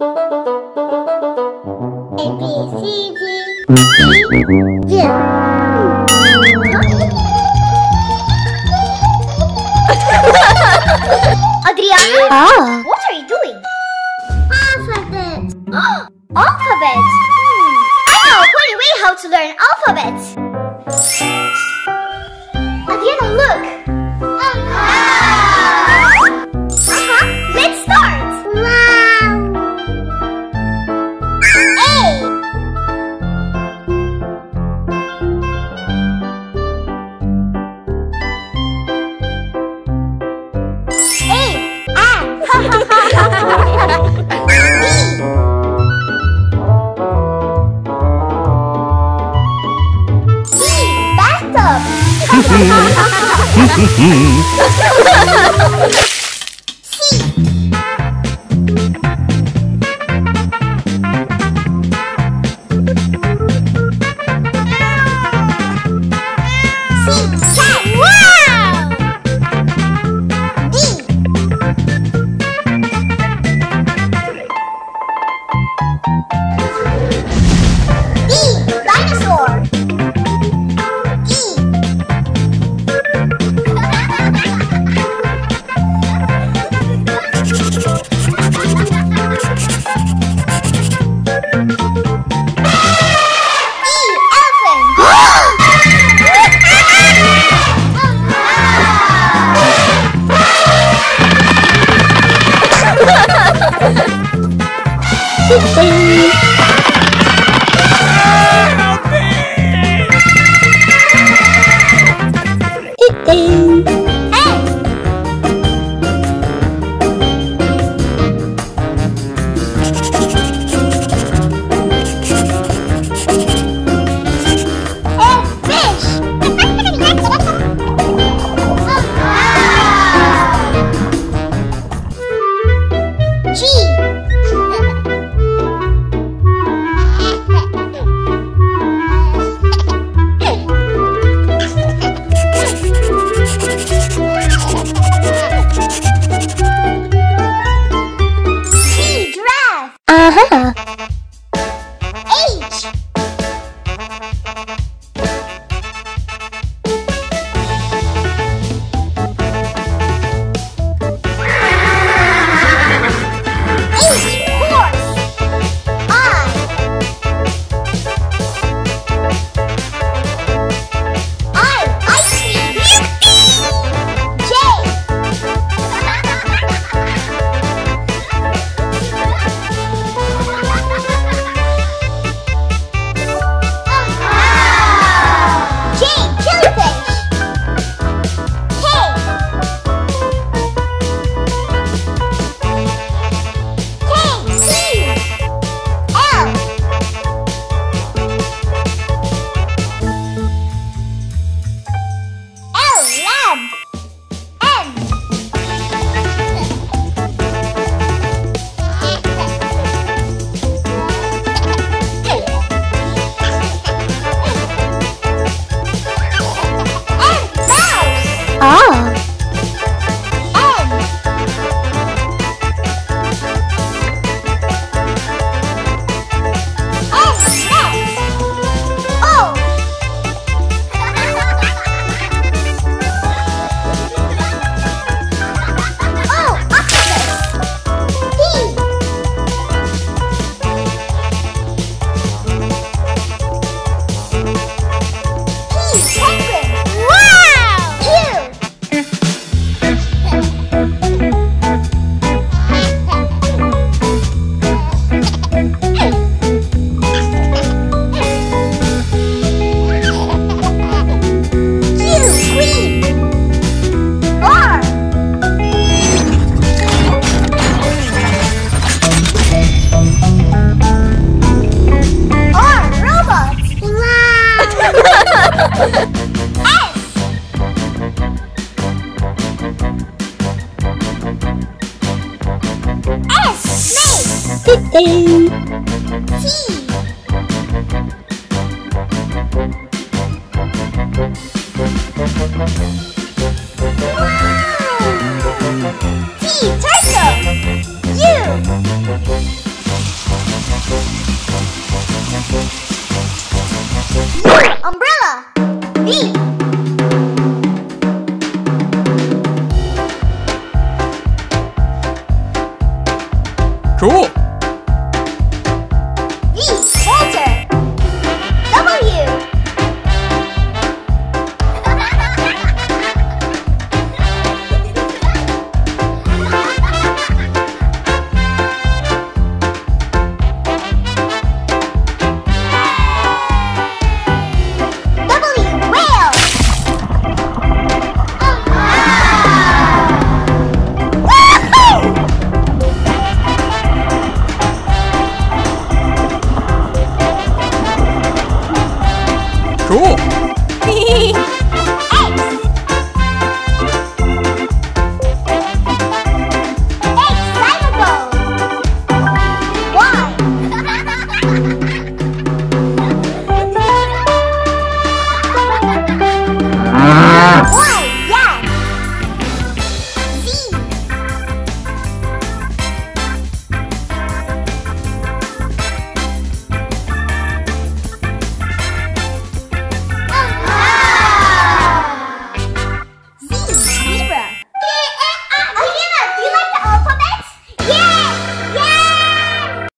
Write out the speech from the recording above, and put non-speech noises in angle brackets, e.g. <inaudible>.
A B C D E F. Adriana, Ah. what are you doing? <gasps> <gasps> <gasps> Alphabet. alphabet. Hmm. I know a funny way how to learn alphabet. Adriana, look. C. <laughs> ちょ。Wow. T. Turtle. U. Umbrella. V. Ha ha ha!